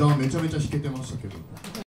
ターめちゃめちゃ弾けてましたけど。